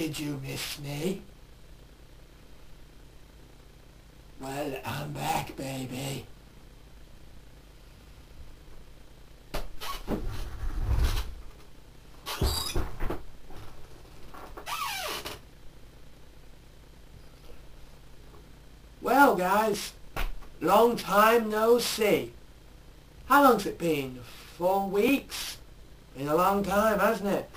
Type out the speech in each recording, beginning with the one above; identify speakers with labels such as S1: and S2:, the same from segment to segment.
S1: Did you miss me? Well, I'm back, baby. Well, guys, long time no see. How long's it been? Four weeks? Been a long time, hasn't it?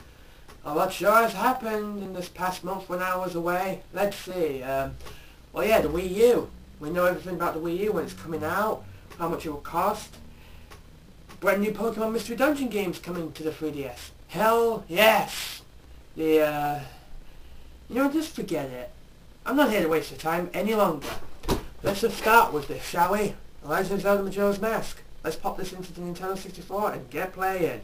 S1: A lot sure has happened in this past month when I was away. Let's see. Um, well, yeah, the Wii U. We know everything about the Wii U when it's coming out, how much it will cost. Brand new Pokemon Mystery Dungeon games coming to the 3DS. Hell yes! The, uh... You know, just forget it. I'm not here to waste your time any longer. Let's just start with this, shall we? Legend of Zelda Majora's Mask. Let's pop this into the Nintendo 64 and get playing.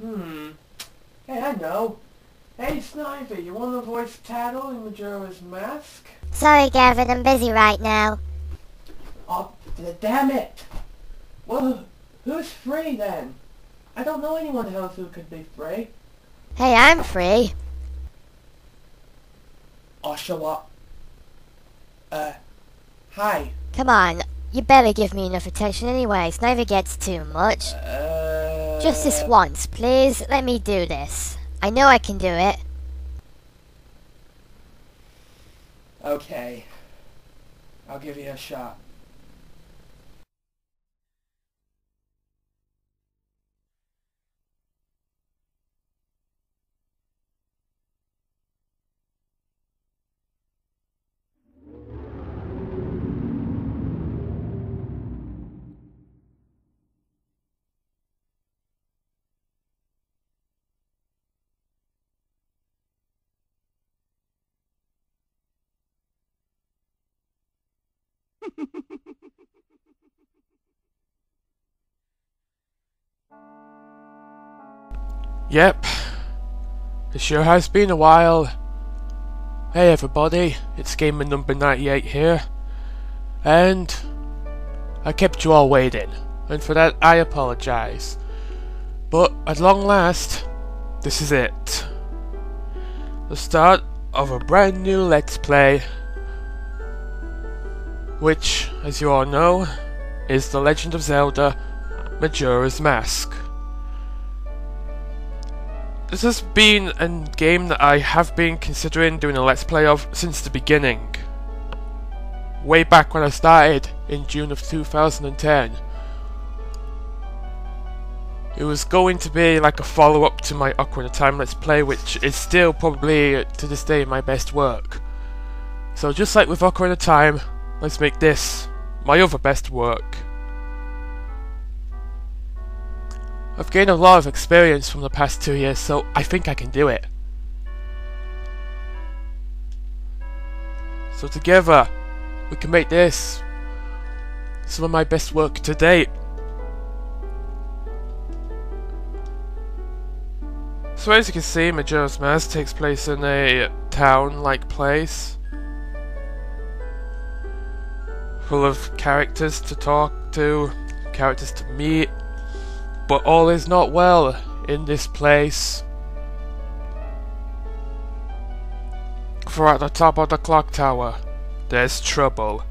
S1: hmm. Hey, I know. Hey, Sniper, you want to voice Tatl in Majora's Mask?
S2: Sorry, Gavin, I'm busy right now.
S1: Oh, damn it! Well, who's free then? I don't know anyone else who could be free.
S2: Hey, I'm free.
S1: Oh, show. Uh, hi.
S2: Come on, you better give me enough attention anyway. It never gets too much.
S1: Uh...
S2: Just this once, please. Let me do this. I know I can do it.
S1: Okay. I'll give you a shot.
S3: Yep. It sure has been a while. Hey everybody, it's gamer number 98 here. And I kept you all waiting, and for that I apologise. But at long last, this is it. The start of a brand new Let's Play, which, as you all know, is The Legend of Zelda Majora's Mask. This has been a game that I have been considering doing a Let's Play of since the beginning. Way back when I started in June of 2010. It was going to be like a follow-up to my Ocarina Time Let's Play, which is still probably to this day my best work. So just like with Ocarina of Time, let's make this my other best work. I've gained a lot of experience from the past two years, so I think I can do it. So together, we can make this some of my best work to date. So as you can see, Majora's Mask takes place in a town-like place. Full of characters to talk to, characters to meet, but all is not well in this place. For at the top of the clock tower, there's trouble.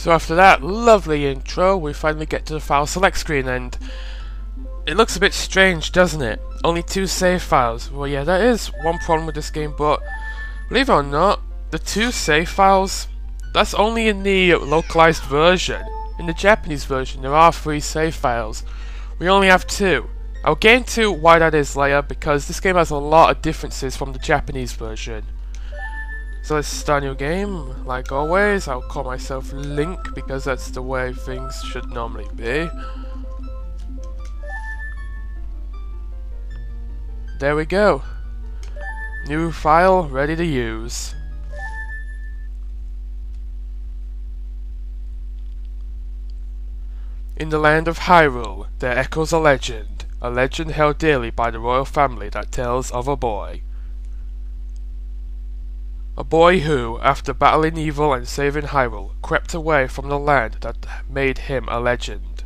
S3: So after that lovely intro, we finally get to the file select screen and it looks a bit strange, doesn't it? Only two save files. Well, yeah, that is one problem with this game, but believe it or not, the two save files, that's only in the localized version. In the Japanese version, there are three save files. We only have two. I'll get into why that is later, because this game has a lot of differences from the Japanese version. So let's start a new game. Like always, I'll call myself Link because that's the way things should normally be. There we go. New file ready to use. In the land of Hyrule, there echoes a legend, a legend held dearly by the royal family that tells of a boy. A boy who, after battling evil and saving Hyrule, crept away from the land that made him a legend.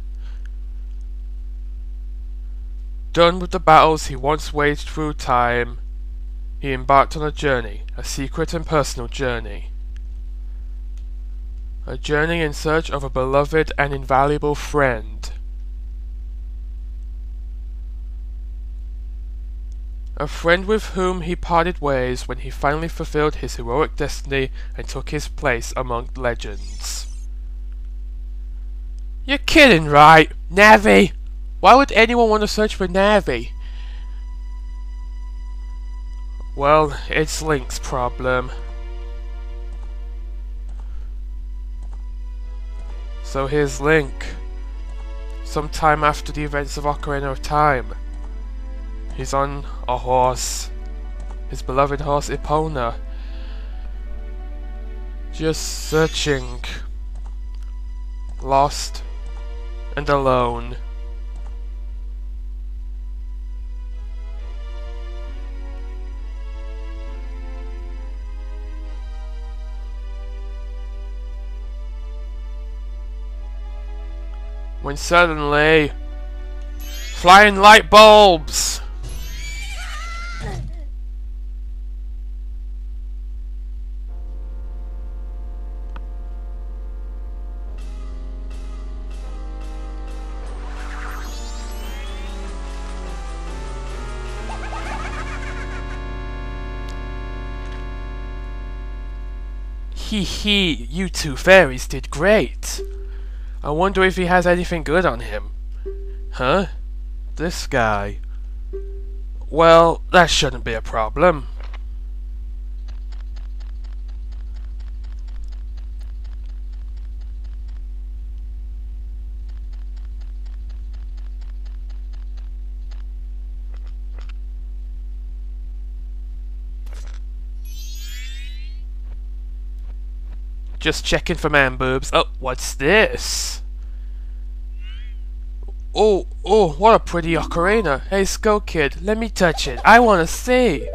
S3: Done with the battles he once waged through time, he embarked on a journey, a secret and personal journey. A journey in search of a beloved and invaluable friend. A friend with whom he parted ways when he finally fulfilled his heroic destiny and took his place among legends. You're kidding, right? Navi! Why would anyone want to search for Navi? Well, it's Link's problem. So here's Link. Sometime after the events of Ocarina of Time. He's on a horse. His beloved horse Epona. Just searching. Lost and alone. when suddenly flying light bulbs Hee hee, you two fairies did great. I wonder if he has anything good on him. Huh? This guy. Well, that shouldn't be a problem. Just checking for man boobs. Oh, what's this? Oh, oh, what a pretty ocarina. Hey, Skull Kid, let me touch it. I want to see.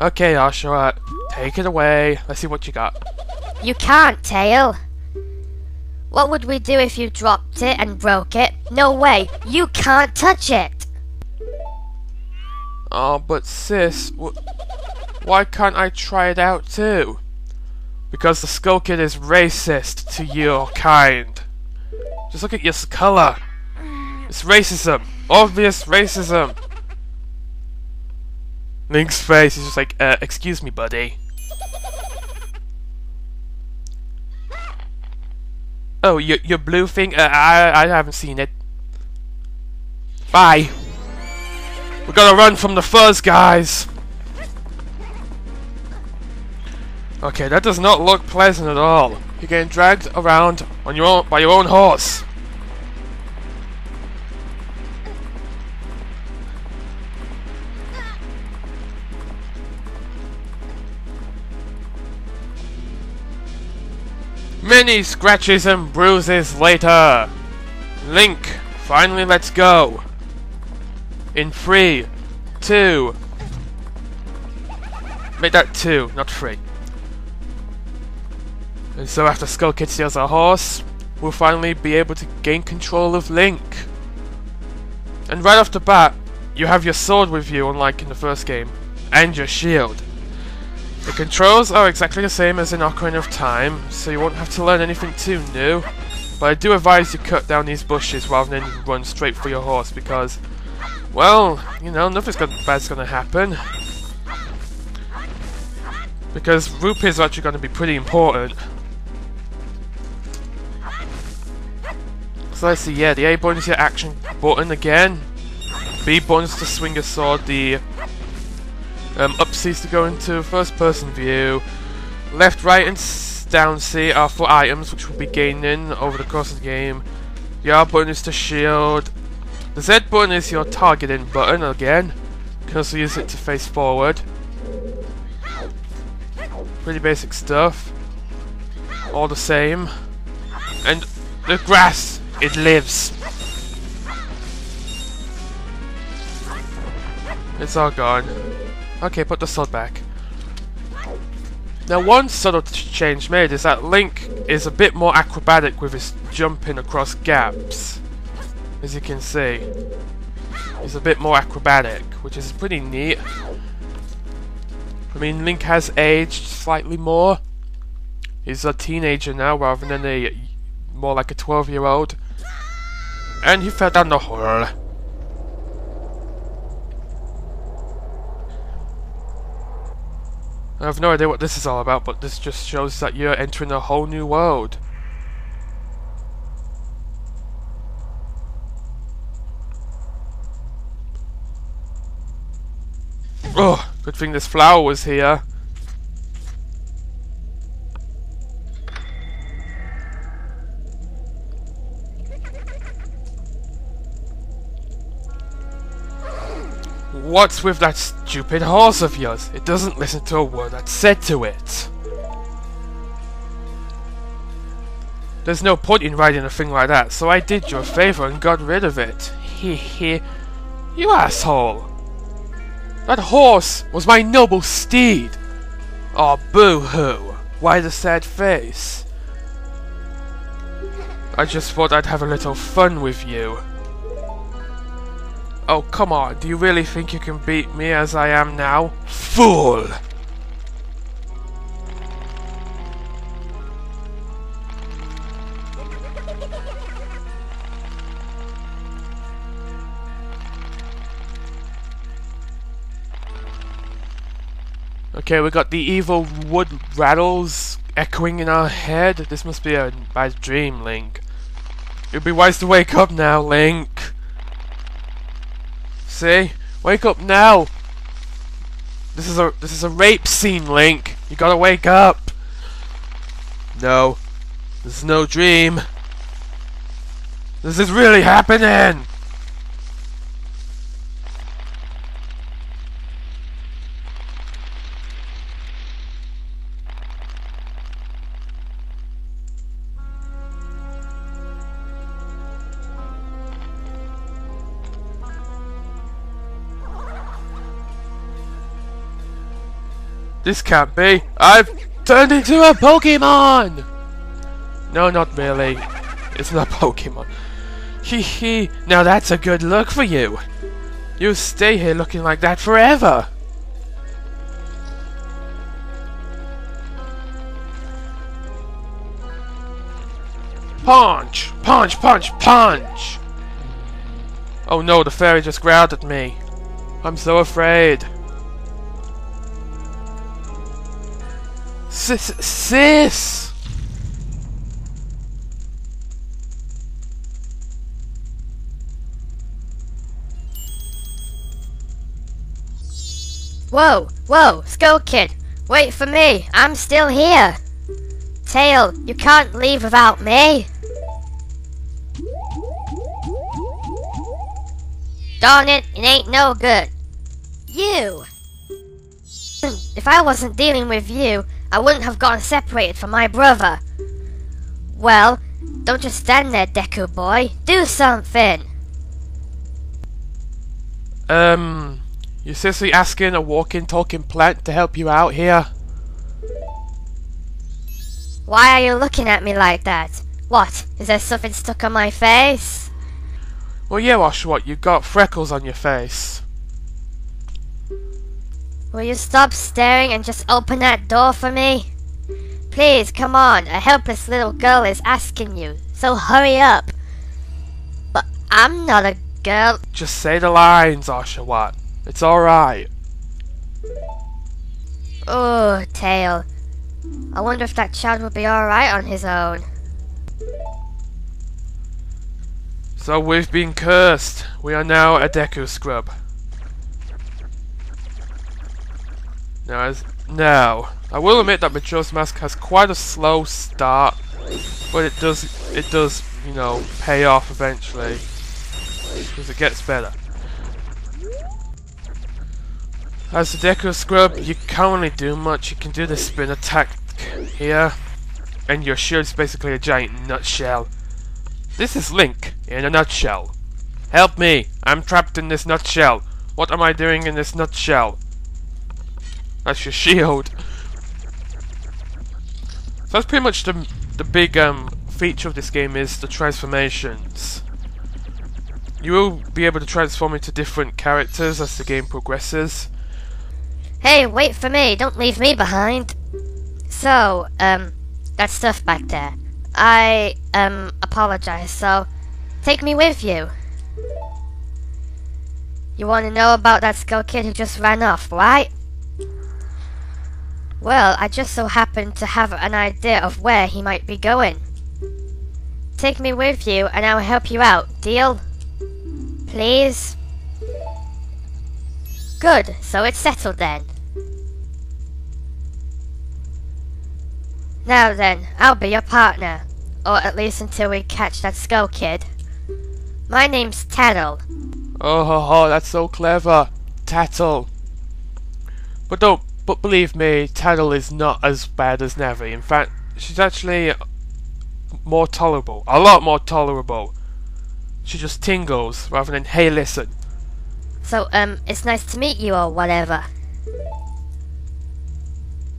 S3: Okay, Ashura, uh, take it away. Let's see what you got.
S2: You can't, Tael. What would we do if you dropped it and broke it? No way, you can't touch it.
S3: Oh, but sis, why can't I try it out too? Because the Skull Kid is racist to your kind. Just look at your colour. It's racism. Obvious racism. Link's face is just like, uh, excuse me, buddy. Oh, your, your blue thing? Uh, I, I haven't seen it. Bye. We gotta run from the fuzz, guys. Okay, that does not look pleasant at all. You're getting dragged around on your own by your own horse. Many scratches and bruises later. Link, finally let's go. In three, two. Make that two, not three. And so after Skull Kid steals our horse, we'll finally be able to gain control of Link. And right off the bat, you have your sword with you unlike in the first game, and your shield. The controls are exactly the same as in Ocarina of Time, so you won't have to learn anything too new. But I do advise you cut down these bushes rather than run straight for your horse because, well, you know, nothing bad's gonna happen. Because rupees are actually going to be pretty important. So let's see, yeah, the A button is your action button again. B button is to swing your sword, the Um, up C is to go into first person view. Left, right, and down C are for items which we'll be gaining over the course of the game. The R button is to shield. The Z button is your targeting button again. You can also use it to face forward. Pretty basic stuff. All the same. And the grass, it lives. It's all gone. Okay, put the sword back. Now one subtle change made is that Link is a bit more acrobatic with his jumping across gaps. As you can see. He's a bit more acrobatic, which is pretty neat. I mean, Link has aged slightly more. He's a teenager now rather than a more like a 12 year old. And he fell down the hole. I have no idea what this is all about, but this just shows that you're entering a whole new world. Oh, good thing this flower was here. What's with that stupid horse of yours? It doesn't listen to a word that's said to it. There's no point in riding a thing like that, so I did you a favour and got rid of it. Hee hee. You asshole! That horse was my noble steed! Oh, boo-hoo! Why the sad face? I just thought I'd have a little fun with you. Oh, come on. Do you really think you can beat me as I am now? Fool! Okay, we got the evil wood rattles echoing in our head. This must be a bad dream, Link. It'd be wise to wake up now, Link. See? Wake up now! This is a this is a rape scene, Link. You gotta wake up. No. This is no dream. This is really happening! This can't be. I've turned into a Pokemon! No, not really. It's not Pokemon. Hee hee. Now that's a good look for you. You'll stay here looking like that forever. Punch! Punch, punch, punch! Oh no, the fairy just growled at me. I'm so afraid. Sis! Sis!
S2: Whoa, whoa, Skull Kid, wait for me, I'm still here. Tael, you can't leave without me. Darn it, it ain't no good. You! If I wasn't dealing with you, I wouldn't have gotten separated from my brother. Well, don't just stand there, Deku boy. Do something.
S3: Um, you're seriously asking a walking, talking plant to help you out here?
S2: Why are you looking at me like that? What, is there something stuck on my face?
S3: Well, yeah, Oshawott, you've got freckles on your face.
S2: Will you stop staring and just open that door for me? Please, come on. A helpless little girl is asking you. So hurry up. But I'm not a girl.
S3: Just say the lines, Oshawott. It's alright.
S2: Oh, Tael. I wonder if that child will be alright on his own.
S3: So we've been cursed. We are now a Deku Scrub. Now, as, now, I will admit that Majora's Mask has quite a slow start, but it does, it does, you know, pay off eventually, because it gets better. As the Deku Scrub, you can't really do much. You can do the spin attack here, and your shield's basically a giant nutshell. This is Link in a nutshell. Help me! I'm trapped in this nutshell. What am I doing in this nutshell? That's your shield. So that's pretty much the the big um, feature of this game is the transformations. You will be able to transform into different characters as the game progresses.
S2: Hey, wait for me. Don't leave me behind. So, um, that stuff back there. I, um, apologize, so take me with you. You want to know about that skull kid who just ran off, right? Well, I just so happened to have an idea of where he might be going. Take me with you and I'll help you out, deal? Please? Good, so it's settled then. Now then, I'll be your partner. Or at least until we catch that skull kid. My name's Tatl.
S3: Oh ho ho, that's so clever. Tatl. But don't, but believe me, Tatl is not as bad as Navi. In fact, she's actually more tolerable. A lot more tolerable. She just tingles rather than, hey listen.
S2: So, um, it's nice to meet you or whatever.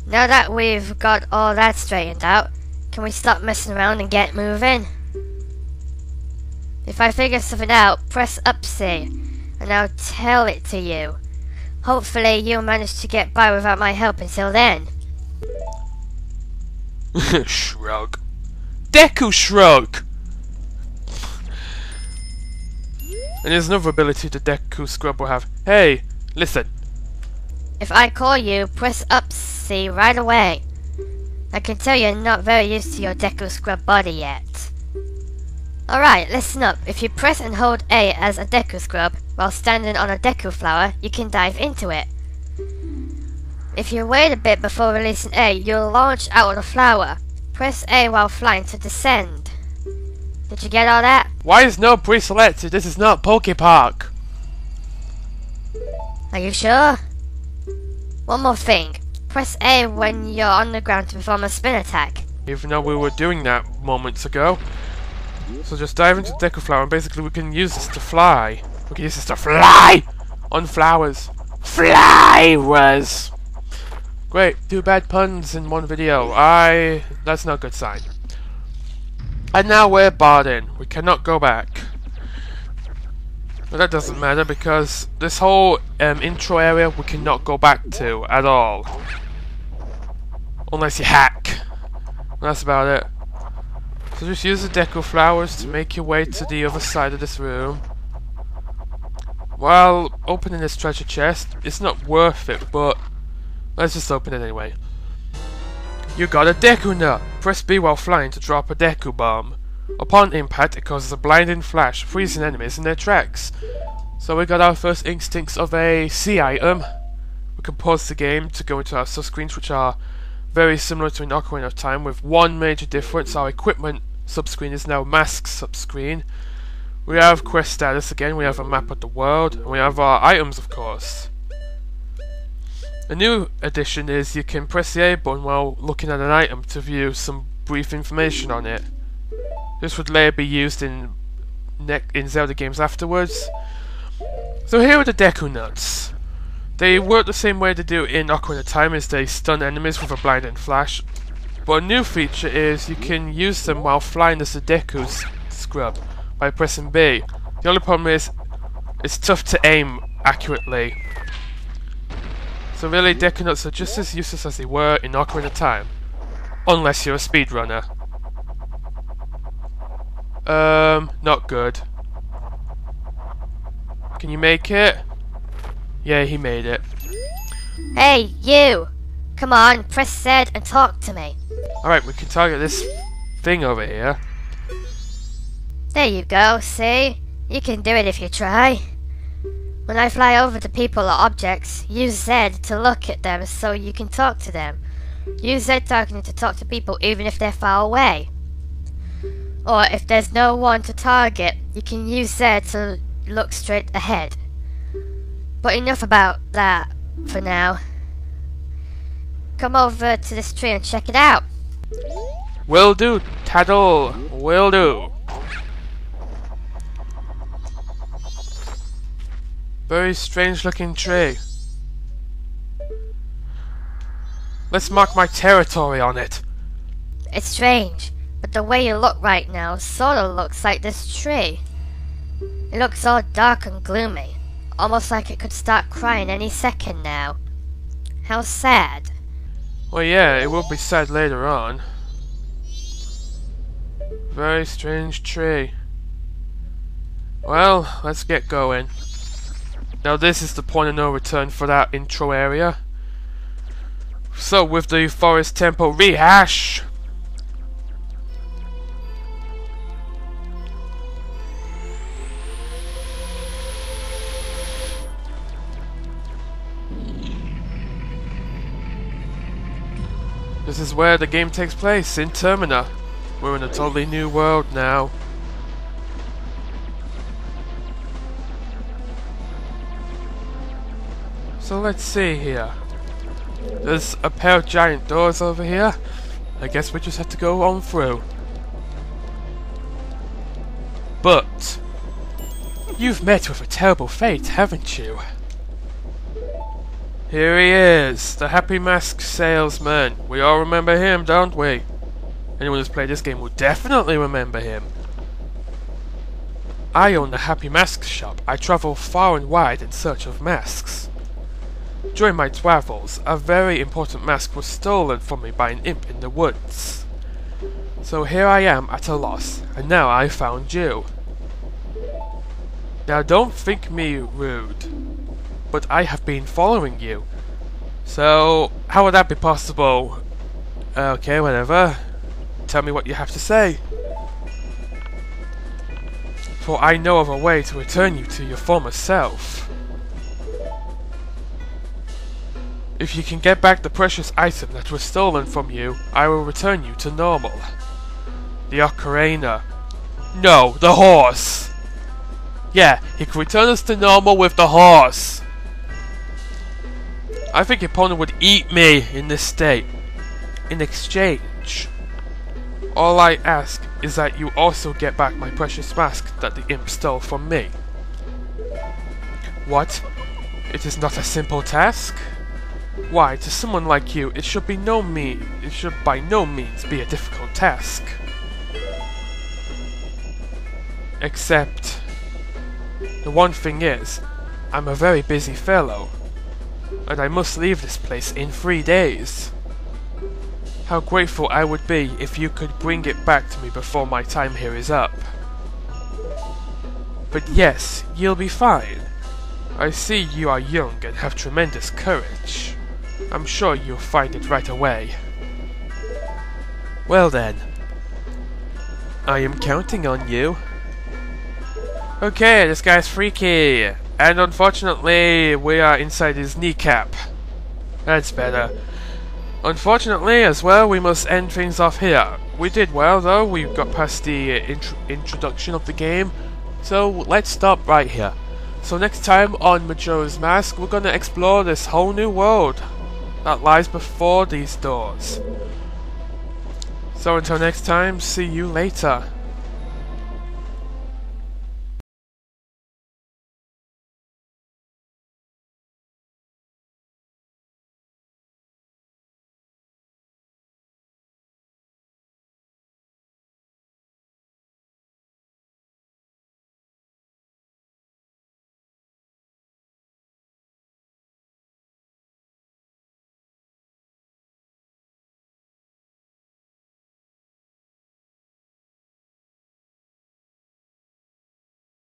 S2: Now that we've got all that straightened out, can we stop messing around and get moving? If I figure something out, press up C, and I'll tell it to you. Hopefully you'll manage to get by without my help until then.
S3: shrug. Deku shrug! And there's another ability the Deku Scrub will have. Hey, listen.
S2: If I call you, press up C right away. I can tell you're not very used to your Deku Scrub body yet. Alright, listen up. If you press and hold A as a Deku Scrub while standing on a Deku flower, you can dive into it. If you wait a bit before releasing A, you'll launch out of the flower. Press A while flying to descend. Did you get all that?
S3: Why is no pre-selected? This is not Poke Park.
S2: Are you sure? One more thing. Press A when you're on the ground to perform a spin attack.
S3: Even though we were doing that moments ago. So just dive into Deku Flower and basically we can use this to fly. We can use this to fly! On flowers. Flowers! Great, two bad puns in one video. I... that's not a good sign. And now we're barred in. We cannot go back. But that doesn't matter because this whole um, intro area we cannot go back to at all. Unless you hack. That's about it. So just use the Deku flowers to make your way to the other side of this room. While opening this treasure chest, it's not worth it, but let's just open it anyway. You got a Deku Nut! Press B while flying to drop a Deku Bomb. Upon impact, it causes a blinding flash, freezing enemies in their tracks. So we got our first instincts of a C item. We can pause the game to go into our subscreens, which are very similar to an Ocarina of Time, with one major difference. Our equipment subscreen is now mask subscreen. We have quest status again, we have a map of the world, and we have our items, of course. A new addition is you can press the A button while looking at an item to view some brief information on it. This would later be used in in Zelda games afterwards. So here are the Deku Nuts. They work the same way they do in Ocarina Time as they stun enemies with a blinding flash. But a new feature is you can use them while flying as a Deku scrub by pressing B. The only problem is it's tough to aim accurately. So really Deku Nuts are just as useless as they were in Ocarina Time. Unless you're a speedrunner. Um, not good. Can you make it? Yeah, he made it.
S2: Hey, you! Come on, press Z and talk to me.
S3: Alright, we can target this thing over here.
S2: There you go, see? You can do it if you try. When I fly over to people or objects, use Z to look at them so you can talk to them. Use Z talking to talk to people even if they're far away. Or if there's no one to target, you can use Z to look straight ahead. But enough about that for now. Come over to this tree and check it out.
S3: Will do, Tatl. Will do. Very strange looking tree. Let's mark my territory on it.
S2: It's strange, but the way you look right now sorta looks like this tree. It looks all dark and gloomy, almost like it could start crying any second now. How sad.
S3: Well, yeah, it will be sad later on. Very strange tree. Well, let's get going. Now this is the point of no return for that intro area. So with the Forest Temple rehash, This is where the game takes place, in Termina. We're in a totally new world now. So let's see here. There's a pair of giant doors over here. I guess we just have to go on through. But, you've met with a terrible fate, haven't you? Here he is, the Happy Mask Salesman. We all remember him, don't we? Anyone who's played this game will definitely remember him. I own the Happy Mask shop. I travel far and wide in search of masks. During my travels, a very important mask was stolen from me by an imp in the woods. So here I am at a loss, and now I found you. Now don't think me rude, but I have been following you. So, how would that be possible? Okay, whatever. Tell me what you have to say. For I know of a way to return you to your former self. If you can get back the precious item that was stolen from you, I will return you to normal. The Ocarina. No, the horse! Yeah, he can return us to normal with the horse! I think your opponent would eat me in this state. In exchange, all I ask is that you also get back my precious mask that the imp stole from me. What? It is not a simple task? Why, to someone like you, it should be no mean it should by no means be a difficult task. Except the one thing is, I'm a very busy fellow, and I must leave this place in three days. How grateful I would be if you could bring it back to me before my time here is up. But yes, you'll be fine. I see you are young and have tremendous courage. I'm sure you'll find it right away. Well then. I am counting on you. Okay, this guy's freaky. And unfortunately, we are inside his kneecap. That's better. Unfortunately, as well, we must end things off here. We did well, though. We got past the uh, int introduction of the game. So, let's stop right here. So next time on Majora's Mask, we're gonna explore this whole new world that lies before these doors. So until next time, see you later.